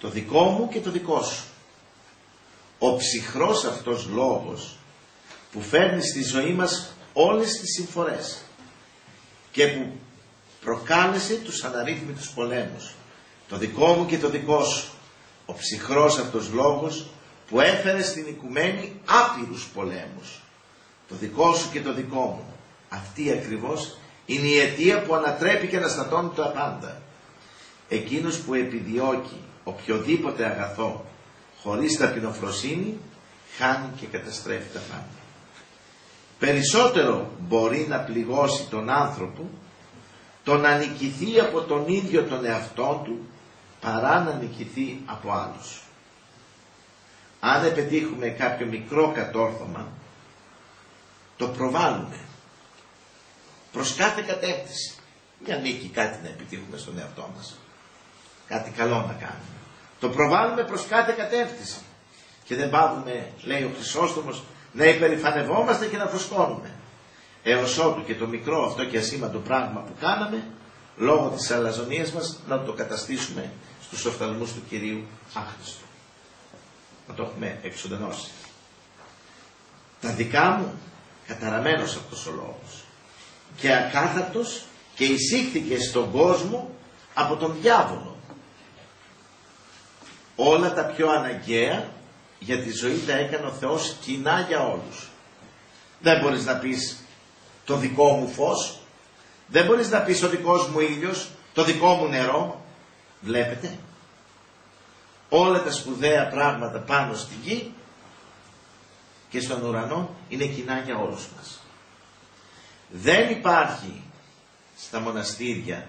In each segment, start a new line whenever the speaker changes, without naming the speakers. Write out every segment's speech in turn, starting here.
Το δικό μου και το δικό σου. Ο ψυχρός αυτός λόγος που φέρνει στη ζωή μας όλες τις συμφορές και που προκάλεσε τους αναρρύθμιτους πολέμους. Το δικό μου και το δικό σου. Ο ψυχρός αυτός λόγος που έφερε στην οικουμένη άπειρους πολέμους. Το δικό σου και το δικό μου. Αυτή ακριβώς είναι η αιτία που ανατρέπει και αναστατώνει το απάντα. Εκείνος που επιδιώκει οποιοδήποτε αγαθό χωρίς ταπεινοφροσύνη χάνει και καταστρέφει τα πάντα. Περισσότερο μπορεί να πληγώσει τον άνθρωπο το να νικηθεί από τον ίδιο τον εαυτό του παρά να νικηθεί από άλλους. Αν επιτύχουμε κάποιο μικρό κατόρθωμα, το προβάλλουμε προς κάθε κατεύθυνση. Μια νίκη κάτι να επιτύχουμε στον εαυτό μας. Κάτι καλό να κάνουμε. Το προβάλλουμε προς κάθε κατεύθυνση. Και δεν πάβουμε, λέει ο Χρυσόστομος, να υπερηφανευόμαστε και να φουσκώνουμε. Έως ότου και το μικρό αυτό και ασήμαντο πράγμα που κάναμε, λόγω της αλαζονίας μας, να το καταστήσουμε στους οφθαλμούς του Κυρίου άχρηστο. Να το έχουμε εξοντενώσει. Τα δικά μου, καταραμένος αυτός ο λόγος. Και ακάθαρτος και εισήχθηκε στον κόσμο από τον διάβολο. Όλα τα πιο αναγκαία για τη ζωή τα έκανε ο Θεός κοινά για όλους. Δεν μπορείς να πεις το δικό μου φως, δεν μπορείς να πεις ο δικός μου ήλιος, το δικό μου νερό. Βλέπετε, όλα τα σπουδαία πράγματα πάνω στη γη και στον ουρανό είναι κοινά για όλους μας. Δεν υπάρχει στα μοναστήρια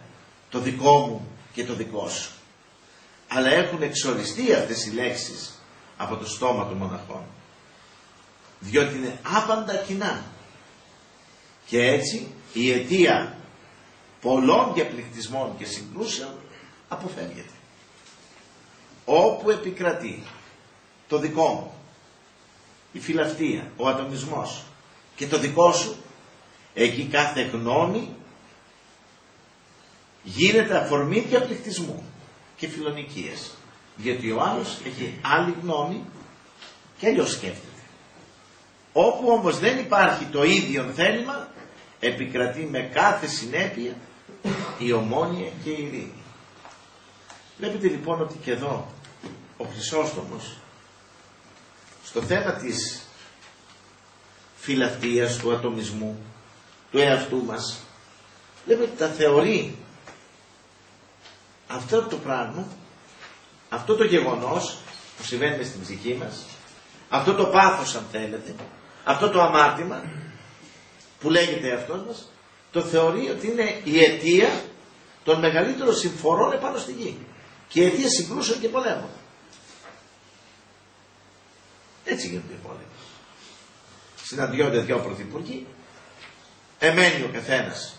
το δικό μου και το δικό σου. Αλλά έχουν εξοριστεί αυτές οι λέξεις από το στόμα των μοναχών. Διότι είναι άπαντα κοινά. Και έτσι η αιτία πολλών διαπληκτισμών και συγκρούσεων αποφεύγεται. Όπου επικρατεί το δικό μου, η φιλαυτία, ο ατομισμός και το δικό σου, εκεί κάθε γνώμη γίνεται αφορμή διαπληκτισμού και φιλονικίες. Γιατί ο άλλος έχει άλλη γνώμη και αλλιώς σκέφτεται. Όπου όμως δεν υπάρχει το ίδιο θέλημα, επικρατεί με κάθε συνέπεια η ομόνια και η ειρήνη. Βλέπετε λοιπόν ότι και εδώ ο Χρυσόστομος στο θέμα της φιλαυτίας, του ατομισμού, του εαυτού μας, βλέπετε ότι τα θεωρεί αυτό το πράγμα, αυτό το γεγονός που συμβαίνει στην ψυχή μας, αυτό το πάθος αν θέλετε, αυτό το αμάρτημα που λέγεται αυτός μας, το θεωρεί ότι είναι η αιτία των μεγαλύτερων συμφορών επάνω στη γη. Και η αιτία συγκρούσεων και πολέμων. Έτσι γίνονται οι πόλεμοι. Συναντιόνται δυο πρωθυπουργοί, εμένει ο καθένας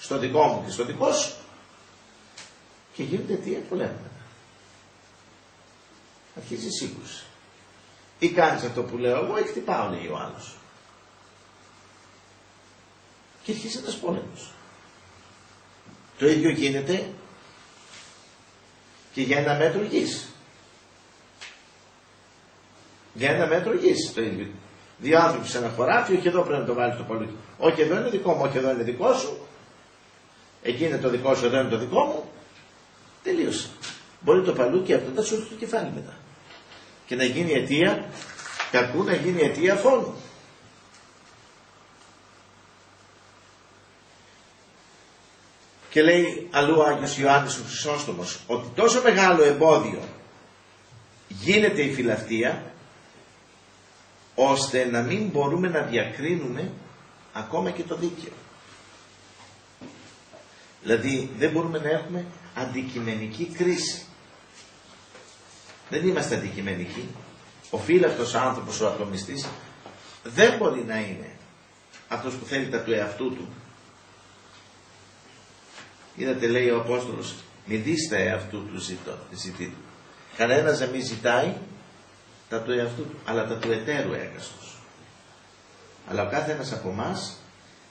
στο δικό μου και στο δικός σου και γίνεται αιτία πολέμου. Αρχίζει η σύγκρουση. Ή κάνεις αυτό που λέω εγώ ή χτυπάω λέει ο άλλος και αρχίσει ένας πόλεμος. Το ίδιο γίνεται και για ένα μέτρο γης. Για ένα μέτρο γης το ίδιο. Δύο άνθρωποι σε ένα χωράφι, όχι εδώ πρέπει να το βάλεις το πολύ. Όχι εδώ είναι δικό μου, όχι εδώ είναι δικό σου. Εκεί είναι το δικό σου, εδώ είναι το δικό μου. Τελείωσε. Μπορεί το παλού και αυτό να σου το κεφάλι μετά. Και να γίνει αιτία κακού, να γίνει αιτία φόνου. Και λέει αλλού ο Άγιος Ιωάννης ο Χρυσόστομος ότι τόσο μεγάλο εμπόδιο γίνεται η φιλαυτία ώστε να μην μπορούμε να διακρίνουμε ακόμα και το δίκαιο. Δηλαδή δεν μπορούμε να έχουμε αντικειμενική κρίση. Δεν είμαστε αντικειμενικοί. Ο φύλακτος άνθρωπος, ο ατομιστής δεν μπορεί να είναι αυτός που θέλει τα του εαυτού του Είδατε λέει ο Απόστολος, μη δίστε εαυτού του ζητώ, ζητήτου. Κανένας δεν μη ζητάει τα του εαυτού του, αλλά τα του εταίρου έγκαστος. Αλλά ο κάθε ένας από εμάς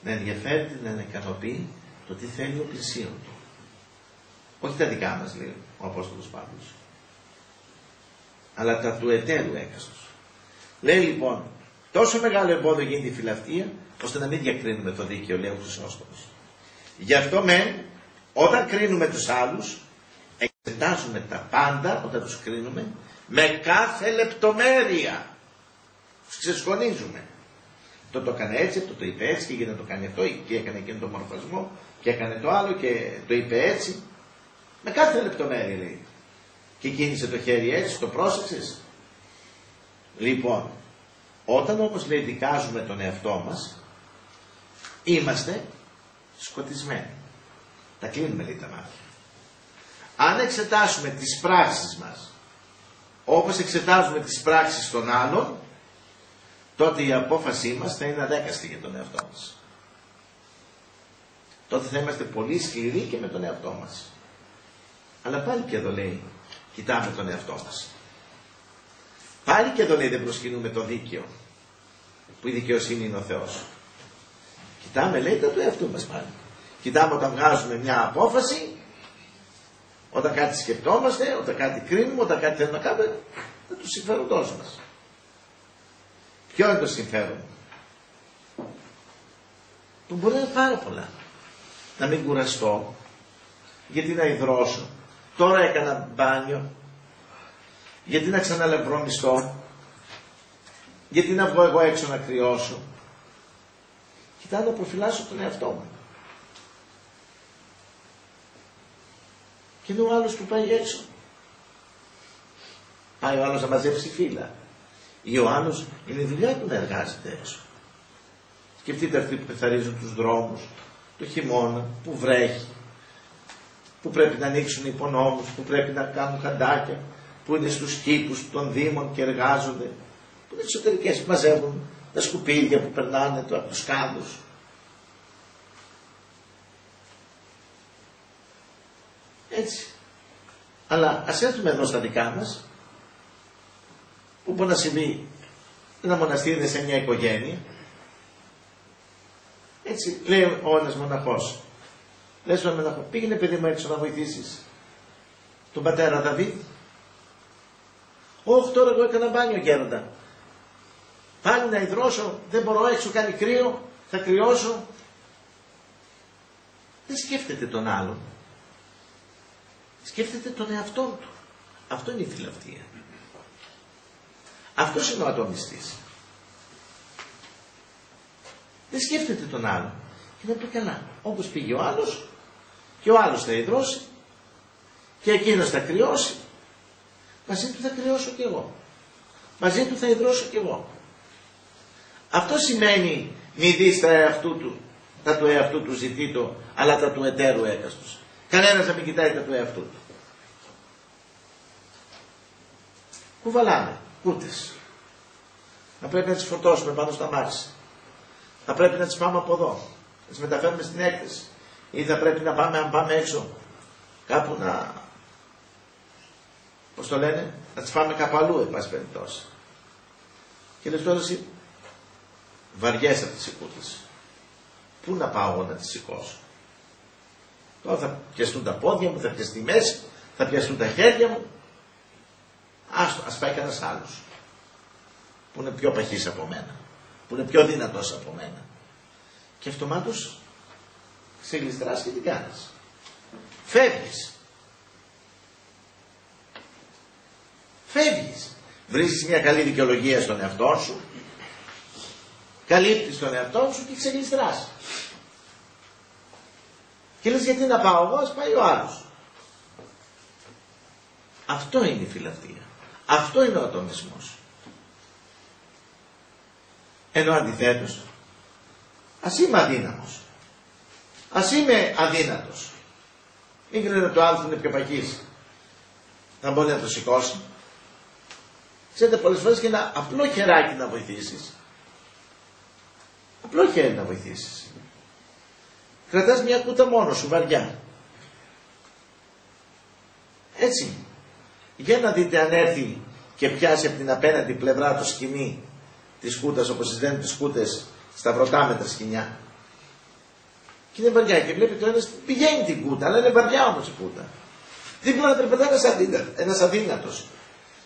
να ενδιαφέρεται να ικανοποιεί το τι θέλει ο πλησίον του. Όχι τα δικά μας λέει ο Απόστολος Παύλος. Αλλά τα του εταίρου έκαστος. Λέει λοιπόν, τόσο μεγάλο εμπόδιο γίνεται η φιλαυτία, ώστε να μην διακρίνουμε το δίκαιο, λέει ο Χρυσόστομος. Γι' αυτό με, όταν κρίνουμε τους άλλους, εξετάζουμε τα πάντα, όταν τους κρίνουμε, με κάθε λεπτομέρεια. Τους ξεσχονίζουμε. Το το έκανε έτσι, το το είπε έτσι και έγινε να το κάνει αυτό και έκανε εκείνο το μορφασμό και έκανε το άλλο και το είπε έτσι. Με κάθε λεπτομέρεια λέει. Και κίνησε το χέρι έτσι, το πρόσεξες. Λοιπόν, όταν όμως λέει δικάζουμε τον εαυτό μας, είμαστε σκοτισμένοι. Τα κλείνουμε λέει τα μάτια. Αν εξετάσουμε τις πράξεις μας, όπως εξετάζουμε τις πράξεις των άλλων, τότε η απόφασή μας θα είναι αδέκαστη για τον εαυτό μας. Τότε θα είμαστε πολύ σκληροί και με τον εαυτό μας. Αλλά πάλι και εδώ λέει, κοιτάμε τον εαυτό μας. Πάλι και εδώ λέει δεν προσκυνούμε το δίκαιο, που η δικαιοσύνη είναι ο Θεός. Κοιτάμε λέει τα του εαυτού μας πάλι. Κοιτάμε όταν βγάζουμε μια απόφαση, όταν κάτι σκεπτόμαστε, όταν κάτι κρίνουμε, όταν κάτι θέλουμε να κάνουμε, θα του συμφέροντός μας. Ποιο είναι το συμφέρον; Που μπορεί να είναι πάρα πολλά. Να μην κουραστώ. Γιατί να υδρώσω. Τώρα έκανα μπάνιο. Γιατί να ξαναλευρομιστώ. Γιατί να βγω εγώ έξω να κρυώσω; Κοιτάω να προφυλάσω τον εαυτό μου. Και είναι ο άλλος που πάει έξω. Πάει ο άλλος να μαζέψει φύλλα. Ή ο άλλος είναι η δουλειά του να εργάζεται έξω. Σκεφτείτε αυτοί που πεθαρίζουν τους δρόμους, το χειμώνα, που βρέχει, που πρέπει να ανοίξουν υπονόμους, που πρέπει να κάνουν χαντάκια, που είναι στους κήπους των δήμων και εργάζονται, που είναι εξωτερικές που μαζεύουν τα σκουπίδια που περνάνε το, από τους κάδους. Έτσι. Αλλά ας έρθουμε εδώ στα δικά μας που μπορεί να συμβεί ένα μοναστήρι είναι σε μια οικογένεια. Έτσι λέει ο ένας μοναχός. Λες στον μοναχό, πήγαινε παιδί μου έξω να βοηθήσεις τον πατέρα Δαβίδ. Όχι τώρα εγώ έκανα μπάνιο γέροντα. Πάλι να υδρώσω, δεν μπορώ έξω, κάνει κρύο, θα κρυώσω. Δεν σκέφτεται τον άλλον. Σκέφτεται τον εαυτό του. Αυτό είναι η φιλαυτία. Αυτός είναι ο ατομιστής. Δεν σκέφτεται τον άλλο. Και να πει καλά. Όπως πήγε ο άλλος και ο άλλος θα υδρώσει και εκείνος θα κρυώσει. Μαζί του θα κρυώσω κι εγώ. Μαζί του θα υδρώσω κι εγώ. Αυτό σημαίνει μη δεις τα εαυτού του, τα του εαυτού του ζητήτω, αλλά τα του εταίρου έκαστος. Κανένας να μην κοιτάει τα του εαυτού του. Κουβαλάμε κούτες. Θα πρέπει να τις φορτώσουμε πάνω στα μάτια. Θα πρέπει να τις πάμε από εδώ. Να τις μεταφέρουμε στην έκθεση. Ή θα πρέπει να πάμε, αν πάμε έξω, κάπου να, πώς το λένε, να τις πάμε κάπου αλλού, εν πάση περιπτώσει. Και λες τώρα εσύ, βαριές από τις κούτες. Πού να πάω εγώ να τις σηκώσω; Τώρα θα πιαστούν τα πόδια μου, θα πιαστεί η μέση, θα πιαστούν τα χέρια μου, Άστο, ας πάει κανένας άλλος. Που είναι πιο παχής από μένα. Που είναι πιο δυνατός από μένα. Και αυτομάτως σε γλιστράς και τι κάνεις. Φεύγεις. Φεύγεις. Βρίσκεις μια καλή δικαιολογία στον εαυτό σου. Καλύπτεις τον εαυτό σου και ξεγλιστράς. Και λες γιατί να πάω εγώ, ας πάει ο άλλος. Αυτό είναι η φιλαυτία. Αυτό είναι ο ατομισμός. Ενώ αντιθέτως, ας είμαι αδύναμος. Ας είμαι αδύνατος. Μην κρίνω το άλλο είναι πιο παγής. Να μπορεί να το σηκώσει. Ξέρετε πολλές φορές και ένα απλό χεράκι να βοηθήσεις. Απλό χέρι να βοηθήσεις. Κρατάς μια κούτα μόνος σου βαριά. Έτσι. Για να δείτε αν έρθει και πιάσει από την απέναντι πλευρά το σκηνή της κούτας όπως δένουν τις κούτες στα βρωτάμετρα σκηνιά. Και είναι βαριά και βλέπει το ένας πηγαίνει την κούτα, αλλά είναι βαριά όμως η κούτα. Δίπλα να περπατάει ένας αδύνατος.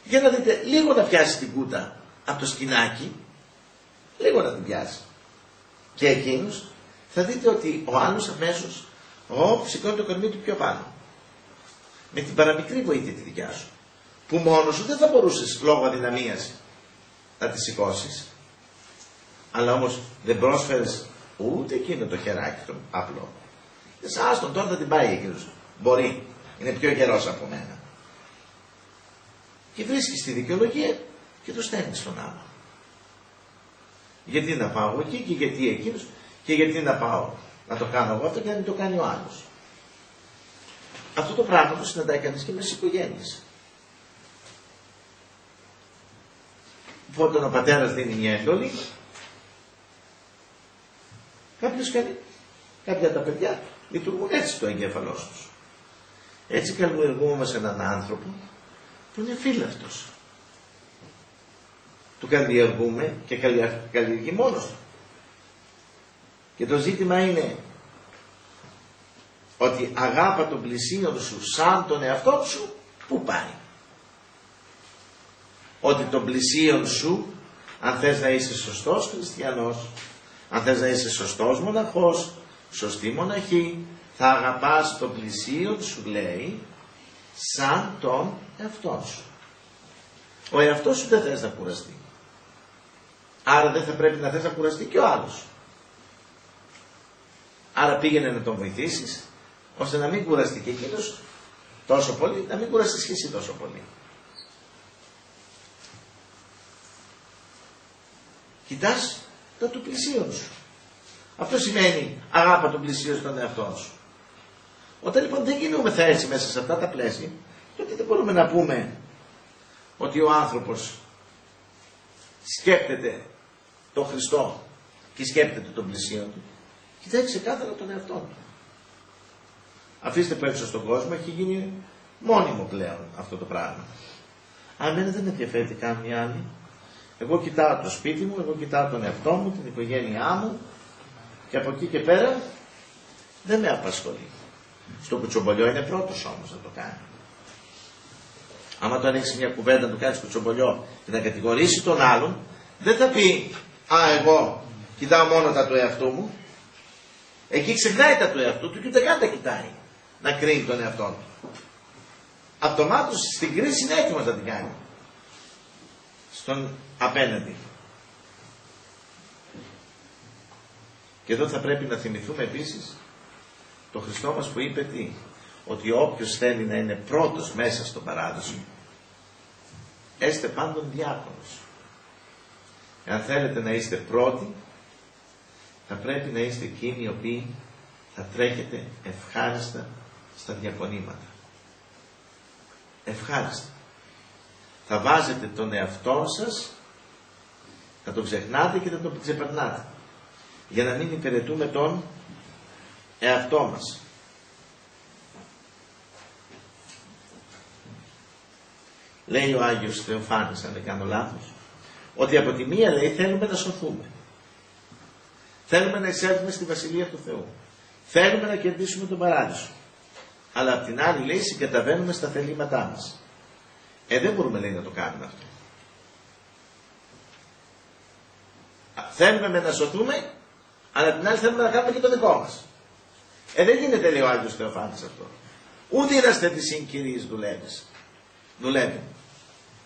Για να δείτε, λίγο να πιάσει την κούτα από το σκηνάκι, λίγο να την πιάσει. Και εκείνος θα δείτε ότι ο άλλος αμέσως, ο, σηκώνει το κορμί του πιο πάνω. Με την παραμικρή βοήθεια τη δικιά σου. Που μόνος σου δεν θα μπορούσες λόγω αδυναμίας να τη σηκώσεις. Αλλά όμως δεν πρόσφερες ούτε εκείνο το χεράκι το απλό. Και άστον τώρα θα την πάει εκείνος. Μπορεί. Είναι πιο γερός από μένα. Και βρίσκεις τη δικαιολογία και το στέλνεις στον άλλο. Γιατί να πάω εκεί και γιατί εκείνος και γιατί να πάω να το κάνω εγώ αυτό και να μην το κάνει ο άλλος. Αυτό το πράγμα το συναντάει κανείς και με στις οικογένειες. Οπότε ο πατέρας δίνει μια εντολή, κάποιος κάνει, κάποια τα παιδιά λειτουργούν έτσι το εγκέφαλός τους. Έτσι καλλιεργούμε σε έναν άνθρωπο που είναι φύλαυτος. Του καλλιεργούμε και καλλιεργεί μόνος του. Και το ζήτημα είναι ότι αγάπα τον πλησίον σου σαν τον εαυτό σου, πού πάει; Ότι τον πλησίον σου, αν θες να είσαι σωστός χριστιανός, αν θες να είσαι σωστός μοναχός, σωστή μοναχή, θα αγαπάς τον πλησίον σου λέει, σαν τον εαυτό σου. Ο εαυτός σου δεν θες να κουραστεί. Άρα δεν θα πρέπει να θες να κουραστεί και ο άλλος. Άρα πήγαινε να τον βοηθήσεις, ώστε να μην κουραστεί και εκείνος τόσο πολύ, να μην κουραστείς και εσύ τόσο πολύ. Κοιτάς το του πλησίον σου. Αυτό σημαίνει αγάπα τον πλησίον στον εαυτό σου. Όταν λοιπόν δεν κινούμεθα έτσι μέσα σε αυτά τα πλαίσια, τότε δεν μπορούμε να πούμε ότι ο άνθρωπος σκέπτεται τον Χριστό και σκέπτεται τον πλησίον του. Κοιτάει ξεκάθαρα τον εαυτό του. Αφήστε που έξω στον κόσμο έχει γίνει μόνιμο πλέον αυτό το πράγμα. Αν δεν με ενδιαφέρει τι κάνουν οι άλλοι. Εγώ κοιτάω το σπίτι μου, εγώ κοιτάω τον εαυτό μου, την οικογένειά μου και από εκεί και πέρα δεν με απασχολεί. Στο κουτσομπολιό είναι πρώτος όμως να το κάνει. Άμα το ανοίξει μια κουβέντα, του κάνει κουτσομπολιό και να κατηγορήσει τον άλλον, δεν θα πει Α, εγώ κοιτάω μόνο τα του εαυτού μου. Εκεί ξεχνάει τα του εαυτού του και ούτε καν τα κοιτάει να κρίνει τον εαυτό του. Αυτομάτως στην κρίση είναι έτοιμος να την κάνει. Στον απέναντι. Και εδώ θα πρέπει να θυμηθούμε επίσης το Χριστό μας που είπε τι, ότι όποιος θέλει να είναι πρώτος μέσα στον παράδεισο, έστε πάντων διάκονος. Εάν θέλετε να είστε πρώτοι, θα πρέπει να είστε εκείνοι οι οποίοι θα τρέχετε ευχάριστα στα διακονήματα. Ευχάριστα. Θα βάζετε τον εαυτό σας, θα τον ξεχνάτε και θα τον ξεπερνάτε. Για να μην υπηρετούμε τον εαυτό μας. Λέει ο Άγιος Θεοφάνης, αν δεν κάνω λάθος, ότι από τη μία λέει θέλουμε να σωθούμε. Θέλουμε να εισέλθουμε στη Βασιλεία του Θεού. Θέλουμε να κερδίσουμε τον Παράδεισο. Αλλά από την άλλη λέει συγκαταβαίνουμε στα θελήματά μας. Ε, δεν μπορούμε λέει να το κάνουμε αυτό. Θέλουμε να σωθούμε, αλλά την άλλη θέλουμε να κάνουμε και το δικό μας. Ε, δεν γίνεται λέει ο Άγιος Θεοφάνης αυτό. Ούτε είσαστε τη συγκυρίες δουλεύεις. Δουλεύει.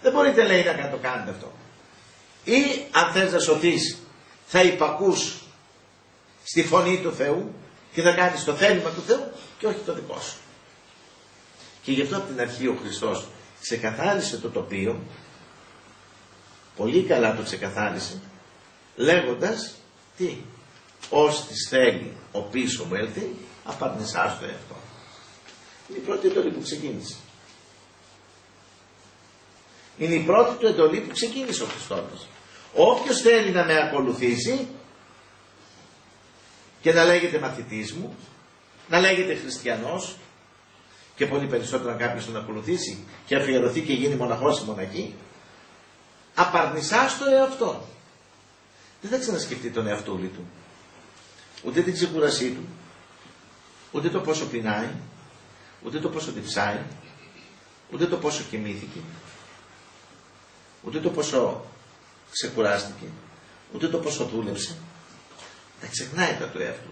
Δεν μπορείτε λέει να το κάνετε αυτό. Ή αν θες να σωθείς θα υπακούς στη φωνή του Θεού και θα κάνεις το θέλημα του Θεού και όχι το δικό σου. Και γι' αυτό από την αρχή ο Χριστός ξεκαθάρισε το τοπίο, πολύ καλά το ξεκαθάρισε, λέγοντας τι, ως της θέλει ο πίσω μου έλθει, απαρνησάς το εαυτό. Είναι η πρώτη εντολή που ξεκίνησε. Είναι η πρώτη του εντολή που ξεκίνησε ο Χριστός. Όποιος θέλει να με ακολουθήσει και να λέγεται μαθητής μου, να λέγεται χριστιανός και πολύ περισσότερο αν κάποιος τον ακολουθήσει και αφιερωθεί και γίνει μοναχός ή μοναχή, απαρνησάς στο εαυτό. Δεν θα ξανασκεφτεί τον εαυτούλη του. Ούτε την ξεκουρασή του, ούτε το πόσο πεινάει, ούτε το πόσο διψάει, ούτε το πόσο κοιμήθηκε. ούτε το πόσο ξεκουράστηκε, ούτε το πόσο δούλεψε. Τα ξεχνάει τα του εαυτού.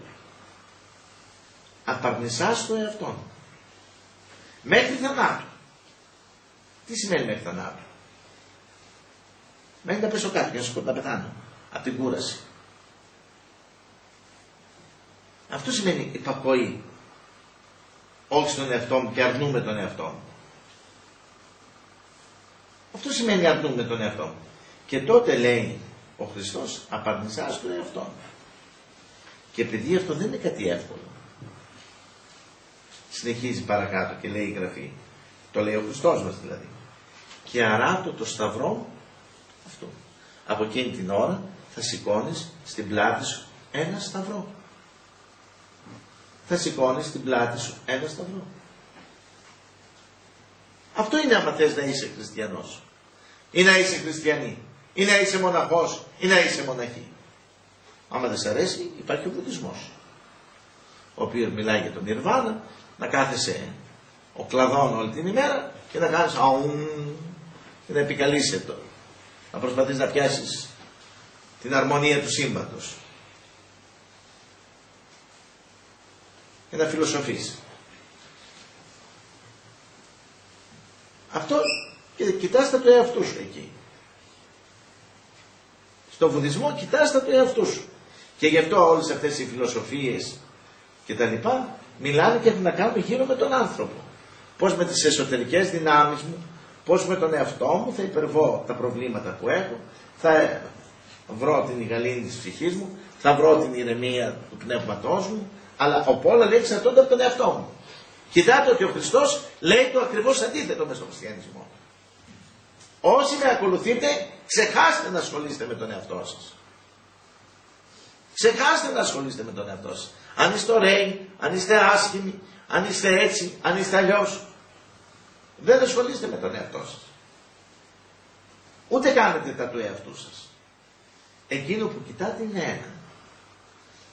Απαρνησάς το εαυτό. Μέχρι θανάτου. Τι σημαίνει μέχρι θανάτου; Μέχρι να πέσω κάτω και να πεθάνω. Από την κούραση. Αυτό σημαίνει υπακοή. Όχι στον εαυτό μου και αρνούμε τον εαυτό μου. Αυτό σημαίνει αρνούμε τον εαυτό μου. Και τότε λέει ο Χριστός απαρνησάς τον εαυτό μου. Και επειδή αυτό δεν είναι κάτι εύκολο. Συνεχίζει παρακάτω και λέει η Γραφή. Το λέει ο Χριστός μας δηλαδή. Και αράτω το σταυρό αυτό. Από εκείνη την ώρα θα σηκώνεις στην πλάτη σου ένα σταυρό. Θα σηκώνεις στην πλάτη σου ένα σταυρό. Αυτό είναι άμα θες να είσαι χριστιανός. Ή να είσαι χριστιανή. Ή να είσαι μοναχός. Ή να είσαι μοναχή. Άμα δεν σε αρέσει υπάρχει ο βουδισμός. Ο οποίος μιλάει για τον Ιρβάνα, να κάθεσαι ο κλαδόν όλη την ημέρα και να κάνεις αουμ και να επικαλείσαι το. Να προσπαθείς να πιάσεις την αρμονία του σύμπαντος. Και να φιλοσοφείς. Αυτό και κοιτάς τα του εαυτού σου εκεί. Στο βουδισμό κοιτάς τα του εαυτού σου. Και γι' αυτό όλες αυτές οι φιλοσοφίες και τα λοιπά μιλάνε και έχουν να κάνουν γύρω με τον άνθρωπο. Πώς με τις εσωτερικές δυνάμεις μου, πώς με τον εαυτό μου θα υπερβώ τα προβλήματα που έχω, θα βρω την γαλήνη της ψυχής μου, θα βρω την ηρεμία του πνεύματός μου, αλλά από όλα λέει εξαρτώνται από τον εαυτό μου. Κοιτάτε ότι ο Χριστός λέει το ακριβώς αντίθετο μέσα στον χριστιανισμό. Όσοι με ακολουθείτε, ξεχάστε να ασχολείστε με τον εαυτό σας. Ξεχάστε να ασχολείστε με τον εαυτό σας. Αν είστε ωραίοι, αν είστε άσχημοι, αν είστε έτσι, αν είστε αλλιώς. Δεν ασχολείστε με τον εαυτό σας. Ούτε κάνετε τα του εαυτού σας. Εκείνο που κοιτάτε είναι ένα.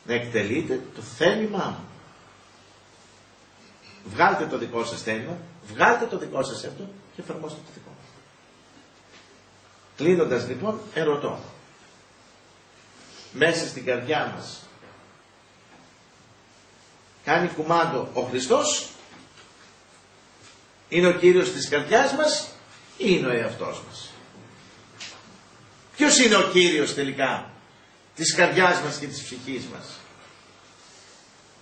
Να εκτελείτε το θέλημά μου. Βγάλτε το δικό σας θέλημα, βγάλτε το δικό σας αυτό και εφαρμόστε το δικό μου. Κλείνοντας λοιπόν, ερωτώ. Μέσα στην καρδιά μας κάνει κουμάντο ο Χριστός, είναι ο Κύριος της καρδιάς μας ή είναι ο εαυτός μας. Ποιος είναι ο Κύριος τελικά της καρδιάς μας και της ψυχής μας;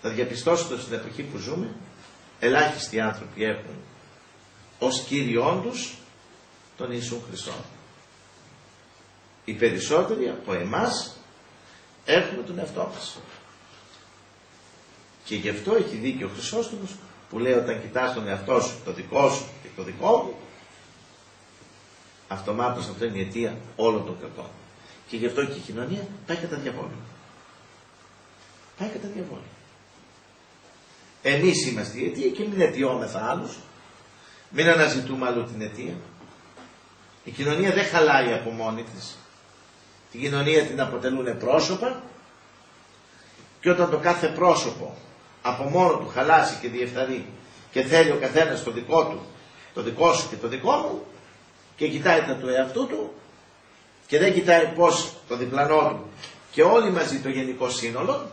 Θα διαπιστώσετε στην εποχή που ζούμε, ελάχιστοι άνθρωποι έχουν ως Κύριόν τους τον Ιησού Χριστό. Οι περισσότεροι από εμάς έχουμε τον εαυτό μας. Και γι' αυτό έχει δίκιο ο Χρυσόστομος που λέει όταν κοιτάς τον εαυτό σου, το δικό σου και το δικό μου, αυτομάτως αυτό είναι η αιτία όλων των κρατών. Και γι' αυτό και η κοινωνία πάει κατά διαβόλου. Πάει κατά διαβόλου. Εμείς είμαστε η αιτία και μην αιτιόμεθα άλλους. Μην αναζητούμε άλλο την αιτία. Η κοινωνία δεν χαλάει από μόνη της. Την κοινωνία την αποτελούν πρόσωπα και όταν το κάθε πρόσωπο από μόνο του χαλάσει και διεφθαρεί και θέλει ο καθένας το δικό του, το δικό σου και το δικό μου και κοιτάει τα του εαυτού του και δεν κοιτάει πώς το διπλανό του και όλοι μαζί το γενικό σύνολο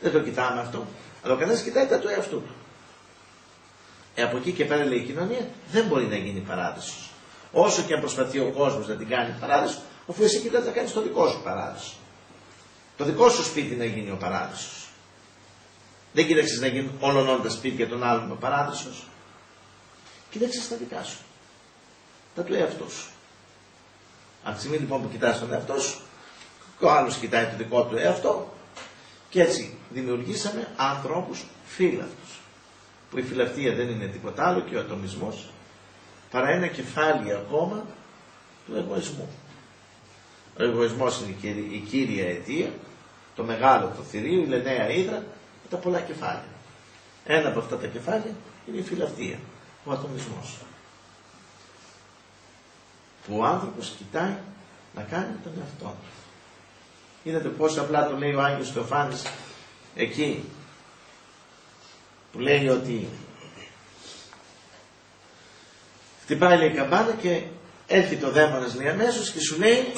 δεν το κοιτάμε αυτό αλλά ο καθένας κοιτάει τα του εαυτού του. Ε, από εκεί και πέρα λέει η κοινωνία δεν μπορεί να γίνει παράδεισος. Όσο και αν προσπαθεί ο κόσμος να την κάνει παράδεισο αφού εσύ κοιτάς να κάνεις το δικό σου παράδεισο. Το δικό σου σπίτι να γίνει ο παράδεισος δεν κοίταξες να γίνουν όλων τα σπίτια των άλλων ο παράδεισος. Κοίταξες τα δικά σου. Τα του εαυτού σου. Από τη στιγμή λοιπόν που κοιτάς τον εαυτό σου, ο άλλος κοιτάει το δικό του εαυτό και έτσι δημιουργήσαμε ανθρώπους φύλαυτου. Που η φυλαυτία δεν είναι τίποτα άλλο και ο ατομισμός παρά ένα κεφάλι ακόμα του εγωισμού. Ο εγωισμός είναι η κύρια αιτία, το μεγάλο το θηρίο, η λενέα ύδρα τα πολλά κεφάλαια. Ένα από αυτά τα κεφάλαια είναι η φιλαυτία, ο ατομισμός. Που ο άνθρωπος κοιτάει να κάνει τον εαυτό του. Είδατε πόσο απλά το λέει ο Άγιος Θεοφάνης εκεί που λέει ότι χτυπάει λέει καμπάνα και έρθει το δαίμονας λέει αμέσως και σου λέει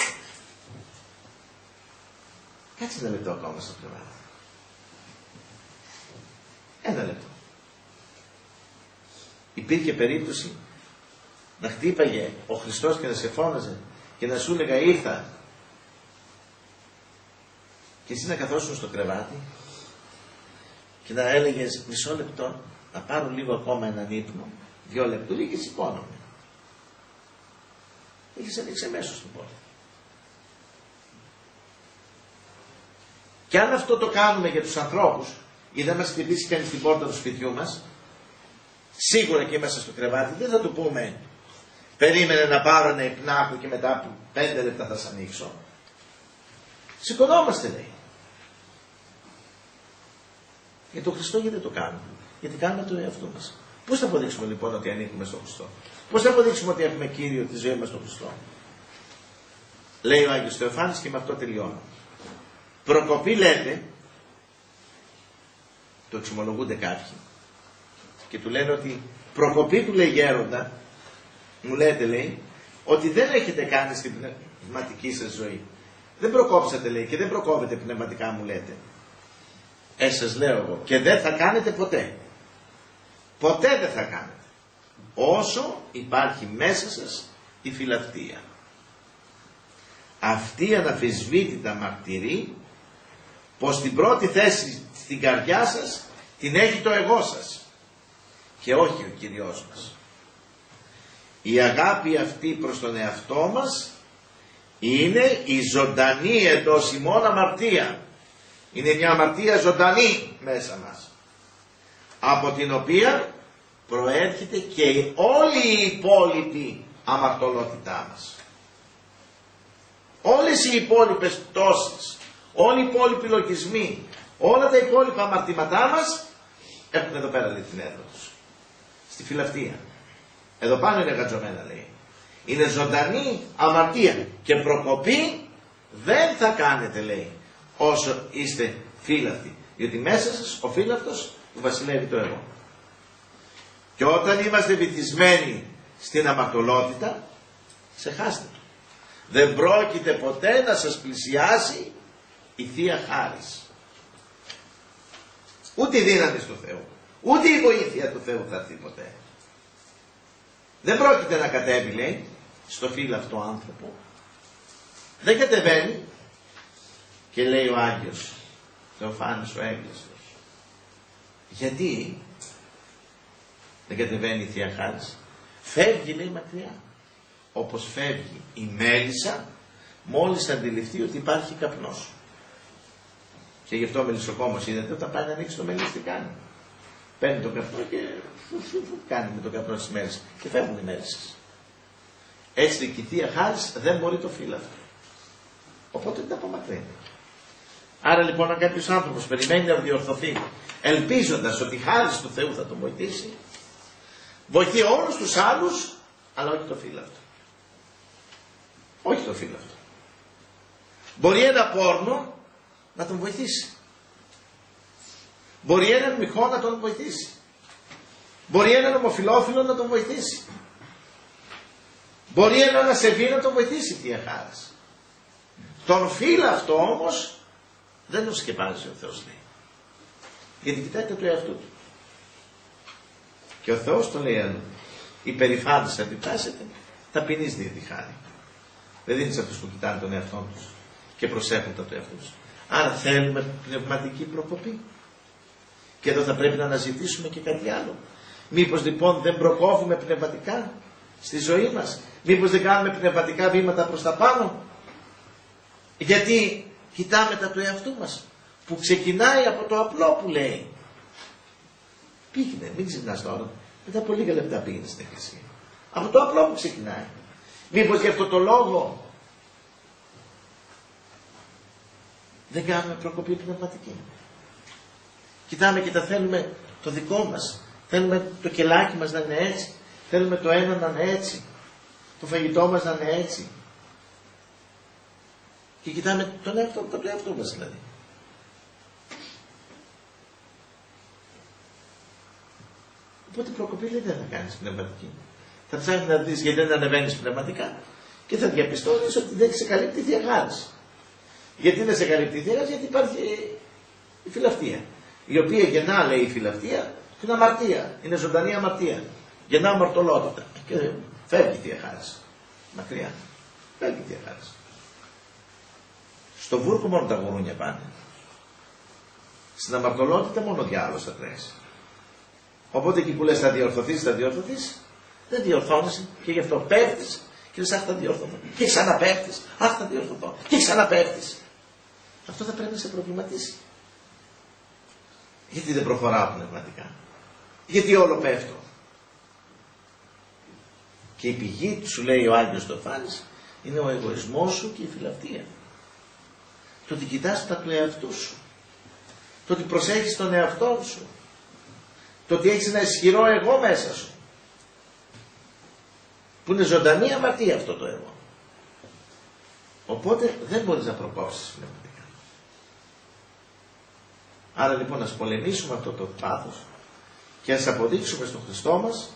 κάτσε ένα λεπτό ακόμα στο κρεβάτι. Ένα λεπτό. Υπήρχε περίπτωση να χτύπαγε ο Χριστός και να σε φώναζε και να σου έλεγα ήρθα και εσύ να καθόσουν στο κρεβάτι και να έλεγες μισό λεπτό να πάρω λίγο ακόμα έναν ύπνο, δυο λεπτού και σηκώνομαι. Είχες ανοίξει αμέσως την πόρτα. Και αν αυτό το κάνουμε για τους ανθρώπους, ή δεν μας χτυπήσει κανείς την πόρτα του σπιτιού μας, σίγουρα και είμαστε στο κρεβάτι, δεν θα του πούμε περίμενε να πάρω ένα υπνάκο και μετά από πέντε λεπτά θα σας ανοίξω. Σηκωνόμαστε λέει. Για τον Χριστό γιατί το κάνουμε; Γιατί κάνουμε το εαυτό μας. Πώς θα αποδείξουμε λοιπόν ότι ανήκουμε στον Χριστό; Πώς θα αποδείξουμε ότι έχουμε κύριο τη ζωή μας στον Χριστό; Λέει ο Άγιος Θεοφάνης και με αυτό τελειώνω. Προκοπή λέτε, το εξομολογούνται κάποιοι, και του λένε ότι προκοπή του λέει γέροντα, μου λέτε λέει, ότι δεν έχετε κάνει στην πνευματική σας ζωή. Δεν προκόψατε λέει και δεν προκόβετε πνευματικά μου λέτε. Ε, σας λέω εγώ. Και δεν θα κάνετε ποτέ. Ποτέ δεν θα κάνετε. Όσο υπάρχει μέσα σας η φιλαυτία. Αυτή αναφυσβήτητα μαρτυρεί πως την πρώτη θέση στην καρδιά σας την έχει το εγώ σας και όχι ο Κυριός μας. Η αγάπη αυτή προς τον εαυτό μας είναι η ζωντανή εντός ημών αμαρτία. Είναι μια αμαρτία ζωντανή μέσα μας. Από την οποία προέρχεται και όλη η υπόλοιπη αμαρτωλότητά μας. Όλες οι υπόλοιπες πτώσεις, όλοι οι υπόλοιποι λογισμοί, όλα τα υπόλοιπα αμαρτήματά μας έχουν εδώ πέρα λέει την έδρα τους. Στη φιλαυτία. Εδώ πάνω είναι γατζωμένα λέει. Είναι ζωντανή αμαρτία και προκοπή δεν θα κάνετε λέει όσο είστε φύλαυτοι. Γιατί μέσα σας ο φύλαυτος βασιλεύει το εγώ. Και όταν είμαστε βυθισμένοι στην αμαρτωλότητα, ξεχάστε το. Δεν πρόκειται ποτέ να σας πλησιάσει η Θεία Χάρις. Ούτε η δύναμη του Θεού. Ούτε η βοήθεια του Θεού θα έρθει ποτέ. Δεν πρόκειται να κατέβει λέει στο φύλαυτο άνθρωπο. Δεν κατεβαίνει και λέει ο Άγιος Θεοφάνης ο Έγκλησος. Γιατί δεν κατεβαίνει η Θεία Χάρις. Φεύγει λέει μακριά. Όπως φεύγει η μέλισσα μόλις αντιληφθεί ότι υπάρχει καπνός. Και γι' αυτό ο μελισσοκόμος είδατε όταν πάει να ανοίξει το μέλι τι κάνει. Παίρνει το καπνό και κάνει με το καπνό στις μέρες. Και φεύγουν οι μέλισσες. Έτσι και η Θεία Χάρις δεν μπορεί το φύλλο αυτό. Οπότε την απομακρύνει. Άρα λοιπόν αν κάποιος άνθρωπος περιμένει να διορθωθεί ελπίζοντας ότι η χάρης του Θεού θα τον βοηθήσει βοηθεί όλους τους άλλους αλλά όχι το φίλο αυτό. Όχι το φίλο αυτό. Μπορεί ένα πόρνο να τον βοηθήσει. Μπορεί έναν μυχό να τον βοηθήσει. Μπορεί έναν ομοφιλόφιλο να τον βοηθήσει. Μπορεί έναν ασεβή να τον βοηθήσει η χάρας. Τον φίλο αυτό όμως δεν τον σκεπάζει ο Θεός λέει. Γιατί κοιτάτε το εαυτό του. Και ο Θεός το λέει άλλο. Οι περηφάνες αντιτάσσεται, ταπεινείς δίνει τη χάρη. Δεν δίνεις σε αυτούς που κοιτάνε τον εαυτό τους και προσέχουν το εαυτό τους. Άρα θέλουμε πνευματική προκοπή. Και εδώ θα πρέπει να αναζητήσουμε και κάτι άλλο. Μήπως λοιπόν δεν προκόβουμε πνευματικά στη ζωή μας; Μήπως δεν κάνουμε πνευματικά βήματα προς τα πάνω; Γιατί κοιτάμε τα του εαυτού μας που ξεκινάει από το απλό που λέει. Πήγαινε, μην ξεχνάς τώρα. Μετά από λίγα λεπτά πήγαινε στην εκκλησία. Από το απλό που ξεκινάει. Μήπως για αυτό το λόγο δεν κάνουμε προκοπή πνευματική. Κοιτάμε και τα θέλουμε το δικό μας. Θέλουμε το κελάκι μας να είναι έτσι. Θέλουμε το ένα να είναι έτσι. Το φαγητό μας να είναι έτσι. Και κοιτάμε τον εαυτό, τον εαυτό μας δηλαδή. Οπότε προκοπή λέει δεν θα κάνεις πνευματική. Θα ψάχνεις να δεις γιατί δεν ανεβαίνεις πνευματικά και θα διαπιστώνεις ότι δεν σε καλύπτει η Θεία Γιατί δεν σε καλύπτει η Θεία γιατί υπάρχει η φιλαυτία. Η οποία γεννά, λέει η φιλαυτία, την αμαρτία. Είναι ζωντανή αμαρτία. Γεννά αμαρτωλότητα. Και φεύγει η Θεία Μακριά. Φεύγει η Θεία Στο βούρκο μόνο τα γουρούνια πάνε. Στην αμαρτωλότητα μόνο ο διάλογος θα τρέσει. Οπότε εκεί που λες θα διορθωθείς, θα διορθωθείς, δεν διορθώνεσαι και γι' αυτό πέφτεις και λες αχ θα διορθωθώ. Και ξαναπέφτεις, αχ θα διορθωθώ. Και ξαναπέφτεις. Αυτό θα πρέπει να σε προβληματίσει. Γιατί δεν προχωράω πνευματικά; Γιατί όλο πέφτω; Και η πηγή σου λέει ο Άγιος Στοφάνης είναι ο εγωισμός σου και η φιλαυτία. Το ότι κοιτάς τα του σου. Το ότι προσέχεις τον εαυτό σου. Το ότι έχεις ένα ισχυρό εγώ μέσα σου. Που είναι ζωντανή αμαρτία αυτό το εγώ. Οπότε δεν μπορείς να προκόψεις πνευματικά. Άρα λοιπόν ας πολεμήσουμε αυτό το πάθος και ας αποδείξουμε στον Χριστό μας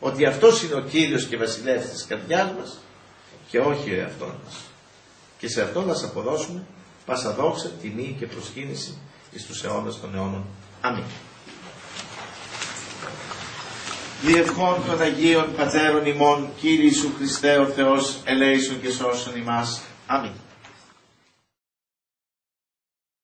ότι αυτός είναι ο Κύριος και Βασιλεύς της καρδιάς μας και όχι ο εαυτός μας. Και σε αυτό να αποδώσουμε πάσα δόξα, τιμή και προσκύνηση εις τους αιώνας των αιώνων. Αμήν. Διευχών των Αγίων Πατέρων ημών, Κύριε Ιησού Χριστέ ο Θεός, ελέησον και σώσον ημάς. Αμήν.